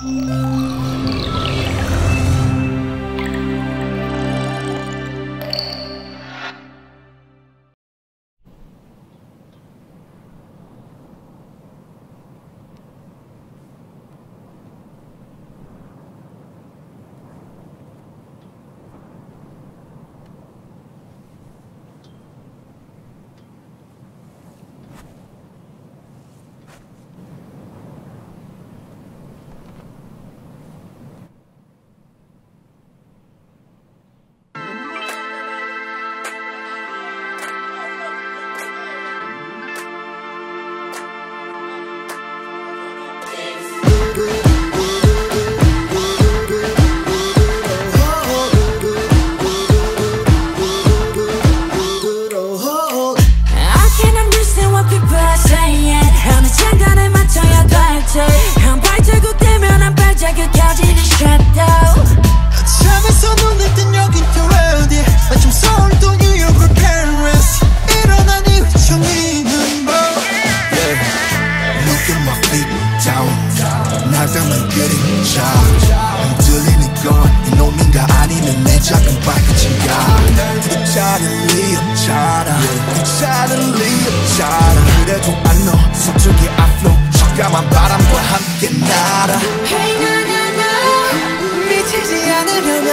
Música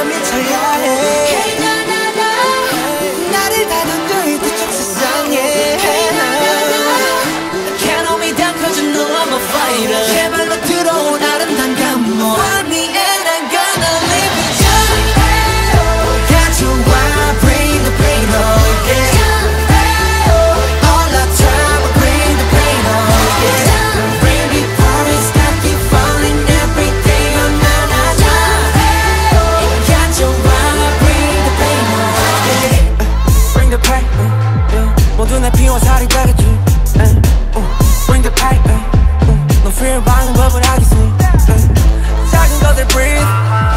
me tell you. Hey. 내 방법을 알겠지 작은 것들 breathe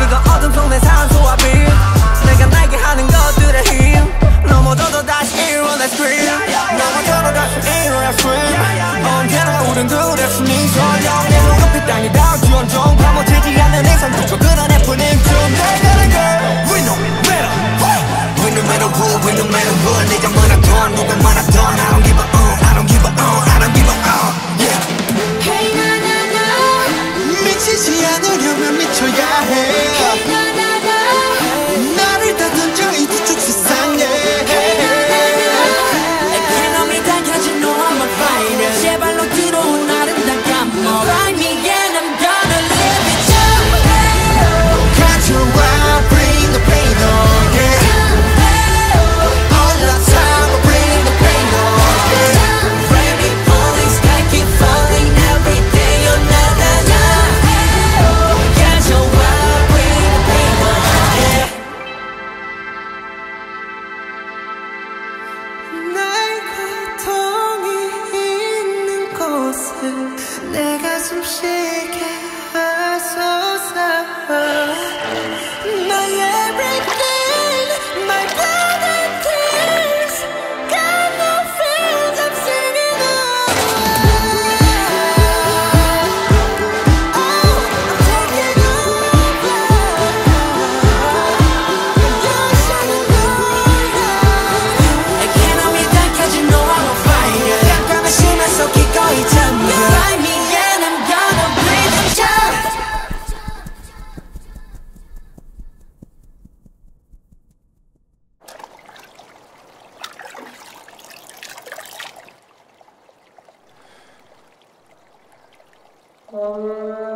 그거 어둠 속 내 삶 소화비 내가 날게 하는 것들의 힘 넘어져도 다시 일어나 scream 넘어져도 다시 일어나 scream 언제나 우린 둘의 숨이 설령 내 땅이 땅에 닿지언정 파묻히지 않는 이상 그저 그런 뿐인 좀 내가는 girl We know better We no matter who, we no matter what 내가 많았던 누가 많았던 I don't give a uh, I don't give a uh some shit. Música